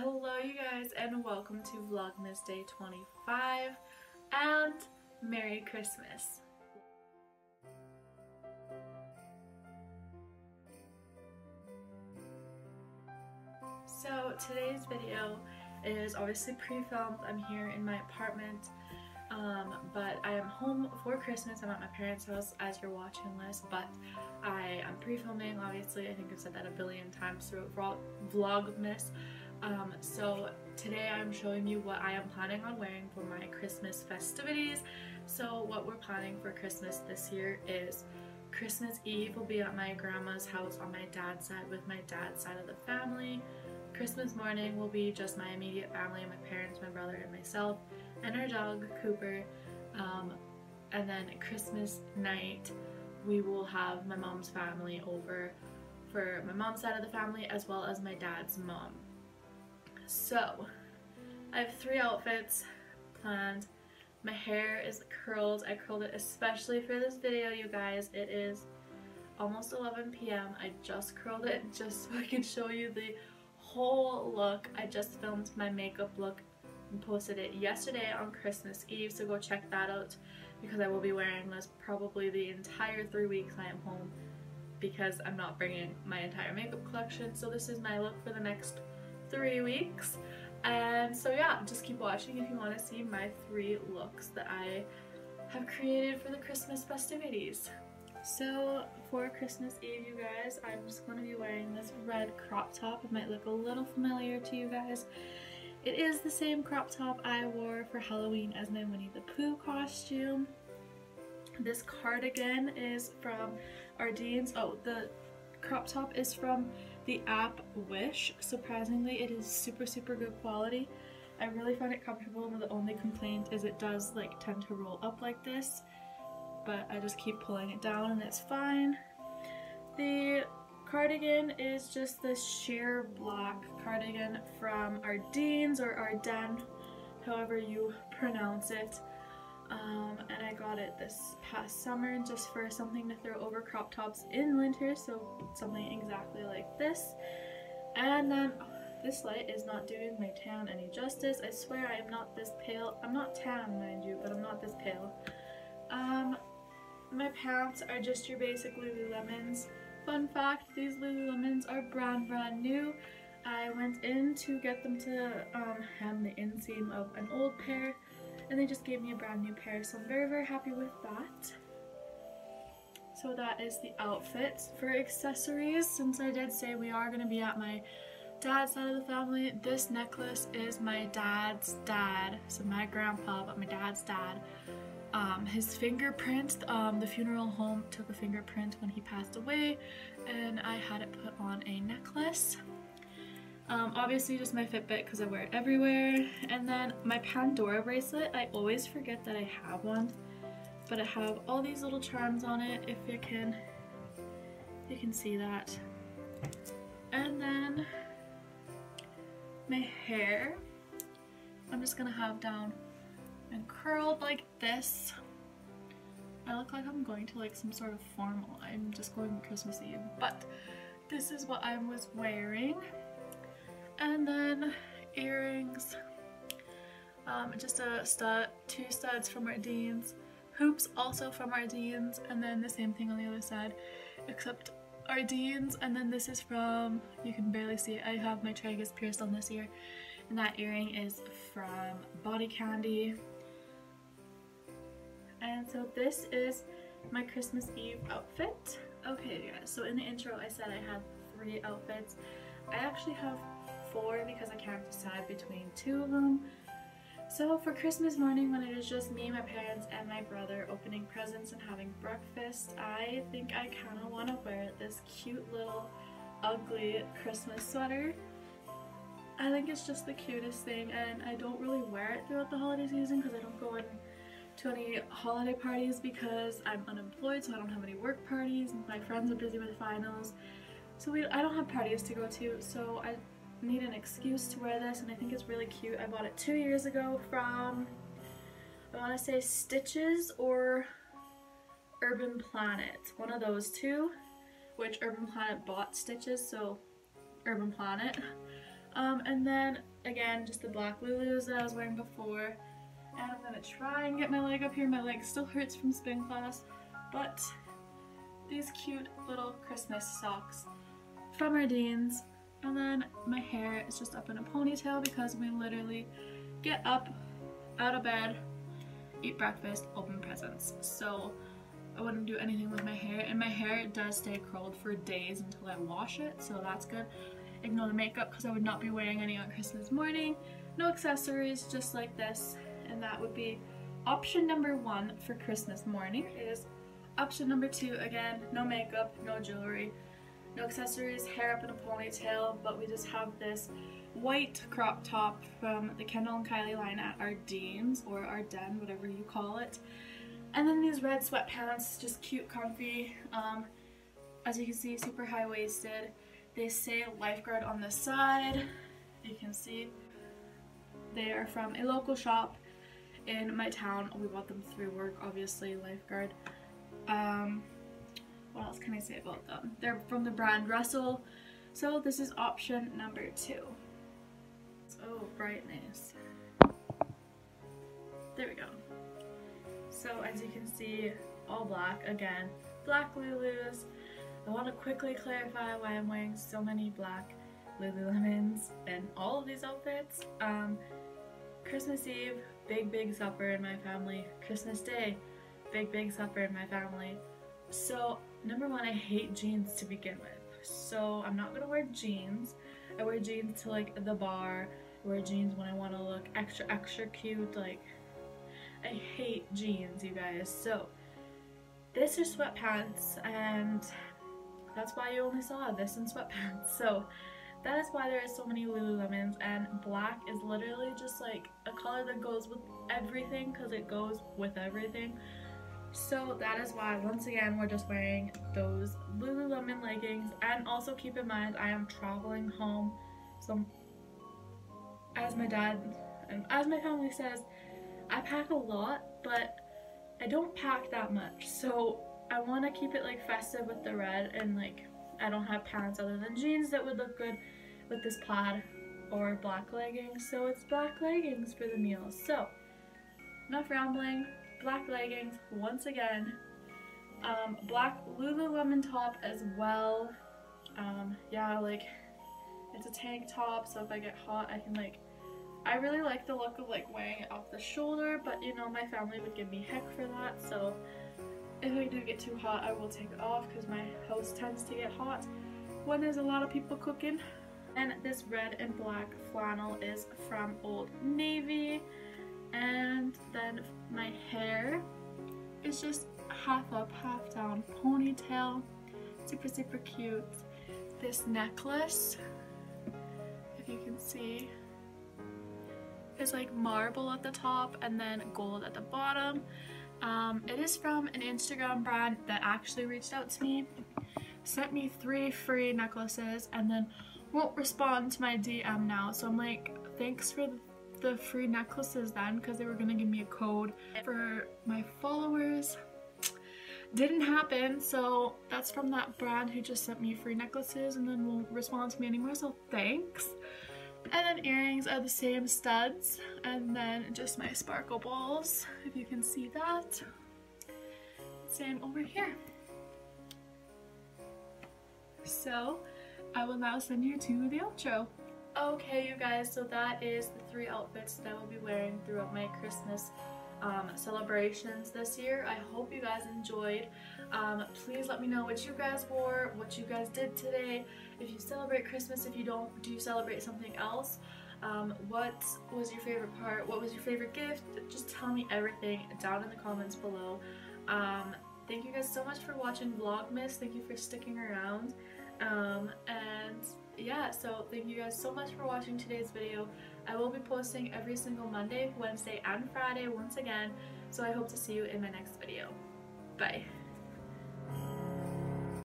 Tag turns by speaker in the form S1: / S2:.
S1: Hello you guys and welcome to Vlogmas Day 25 and Merry Christmas. So today's video is obviously pre-filmed. I'm here in my apartment um, but I am home for Christmas. I'm at my parents' house as you're watching this, but I am pre-filming, obviously. I think I've said that a billion times throughout Vlogmas. Um, so today I'm showing you what I am planning on wearing for my Christmas festivities. So what we're planning for Christmas this year is Christmas Eve will be at my grandma's house on my dad's side with my dad's side of the family. Christmas morning will be just my immediate family, my parents, my brother, and myself and our dog Cooper. Um, and then Christmas night, we will have my mom's family over for my mom's side of the family as well as my dad's mom. So, I have three outfits planned. My hair is curled. I curled it especially for this video, you guys. It is almost 11 p.m. I just curled it just so I can show you the whole look. I just filmed my makeup look and posted it yesterday on Christmas Eve, so go check that out because I will be wearing this probably the entire three weeks I am home because I'm not bringing my entire makeup collection. So this is my look for the next three weeks. And so yeah, just keep watching if you want to see my three looks that I have created for the Christmas festivities. So for Christmas Eve, you guys, I'm just going to be wearing this red crop top. It might look a little familiar to you guys. It is the same crop top I wore for Halloween as my Winnie the Pooh costume. This cardigan is from Ardene's. Oh, the crop top is from the app Wish. Surprisingly, it is super, super good quality. I really find it comfortable and the only complaint is it does like tend to roll up like this but I just keep pulling it down and it's fine. The cardigan is just this sheer black cardigan from Ardene's or Ardennes, however you pronounce it. Um, and I got it this past summer just for something to throw over crop tops in winter, so something exactly like this. And then oh, this light is not doing my tan any justice. I swear I am not this pale. I'm not tan, mind you, but I'm not this pale. Um, my pants are just your basic Lululemons. Fun fact, these Lululemons are brand brand new. I went in to get them to um, hem the inseam of an old pair and they just gave me a brand new pair so I'm very very happy with that. So that is the outfit. For accessories, since I did say we are going to be at my dad's side of the family, this necklace is my dad's dad, so my grandpa but my dad's dad um, his fingerprint. Um, the funeral home took a fingerprint when he passed away and I had it put on a necklace. Um, obviously just my Fitbit because I wear it everywhere. And then my Pandora bracelet, I always forget that I have one. But I have all these little charms on it if you can, you can see that. And then my hair, I'm just gonna have down and curled like this. I look like I'm going to like some sort of formal. I'm just going Christmas Eve, but this is what I was wearing. And then earrings, um, just a stud, two studs from Ardene's, hoops also from Ardene's, and then the same thing on the other side, except Ardene's, and then this is from, you can barely see it, I have my tragus pierced on this ear, and that earring is from Body Candy. And so this is my Christmas Eve outfit. Okay guys, so in the intro I said I had three outfits. I actually have four because I can't decide between two of them. So for Christmas morning when it is just me, my parents, and my brother opening presents and having breakfast, I think I kind of want to wear this cute little ugly Christmas sweater. I think it's just the cutest thing and I don't really wear it throughout the holiday season because I don't go to any holiday parties because I'm unemployed so I don't have any work parties. My friends are busy with finals. So we, I don't have parties to go to so I need an excuse to wear this and I think it's really cute. I bought it two years ago from, I want to say Stitches or Urban Planet. One of those two, which Urban Planet bought Stitches so Urban Planet. Um, and then again, just the black Lulus that I was wearing before. And I'm gonna try and get my leg up here. My leg still hurts from spin class, but these cute little Christmas socks from Ardene's. And then my hair is just up in a ponytail because we literally get up out of bed, eat breakfast, open presents. So I wouldn't do anything with my hair. And my hair does stay curled for days until I wash it, so that's good. Ignore the makeup because I would not be wearing any on Christmas morning. No accessories, just like this. And that would be option number one for Christmas morning is option number two, again, no makeup, no jewelry, no accessories, hair up in a ponytail, but we just have this white crop top from the Kendall and Kylie line at Ardene's or Ardennes, whatever you call it. And then these red sweatpants, just cute, comfy. Um, as you can see, super high-waisted. They say lifeguard on the side. You can see they are from a local shop in my town. We bought them through work, obviously, lifeguard. Um, what else can I say about them? They're from the brand Russell. So this is option number two. Oh, brightness. There we go. So as you can see, all black again. Black Lulus. I want to quickly clarify why I'm wearing so many black Lululemons in all of these outfits. Um, Christmas Eve, big big supper in my family. Christmas Day, big big supper in my family. So number one, I hate jeans to begin with. So I'm not gonna wear jeans. I wear jeans to like the bar. I wear jeans when I want to look extra extra cute. Like I hate jeans, you guys. So this is sweatpants and that's why you only saw this in sweatpants. So that is why there are so many Lululemons and black is literally just like a color that goes with everything because it goes with everything. So that is why once again we're just wearing those Lululemon leggings. And also keep in mind I am traveling home. So as my dad and as my family says I pack a lot but I don't pack that much. So I want to keep it like festive with the red and like I don't have pants other than jeans that would look good with this plaid or black leggings. So it's black leggings for the meal so enough rambling black leggings once again. Um, black Lululemon top as well. Um, yeah like it's a tank top so if I get hot I can like I really like the look of like wearing it off the shoulder but you know my family would give me heck for that so if I do get too hot I will take it off because my house tends to get hot when there's a lot of people cooking. And this red and black flannel is from Old Navy and then my hair is just half up half down ponytail super super cute. This necklace if you can see is like marble at the top and then gold at the bottom. Um, it is from an Instagram brand that actually reached out to me sent me three free necklaces and then won't respond to my DM now. So I'm like thanks for the the free necklaces then because they were gonna give me a code for my followers. Didn't happen so that's from that brand who just sent me free necklaces and then won't respond to me anymore so thanks. And then earrings are the same studs and then just my sparkle balls if you can see that. Same over here. So I will now send you to the outro Okay, you guys, so that is the three outfits that I will be wearing throughout my Christmas um, celebrations this year. I hope you guys enjoyed. Um, please let me know what you guys wore, what you guys did today. If you celebrate Christmas, if you don't, do you celebrate something else? Um, what was your favorite part? What was your favorite gift? Just tell me everything down in the comments below. Um, thank you guys so much for watching Vlogmas. Thank you for sticking around. Um, and yeah, so thank you guys so much for watching today's video. I will be posting every single Monday, Wednesday, and Friday once again, so I hope to see you in my next video. Bye!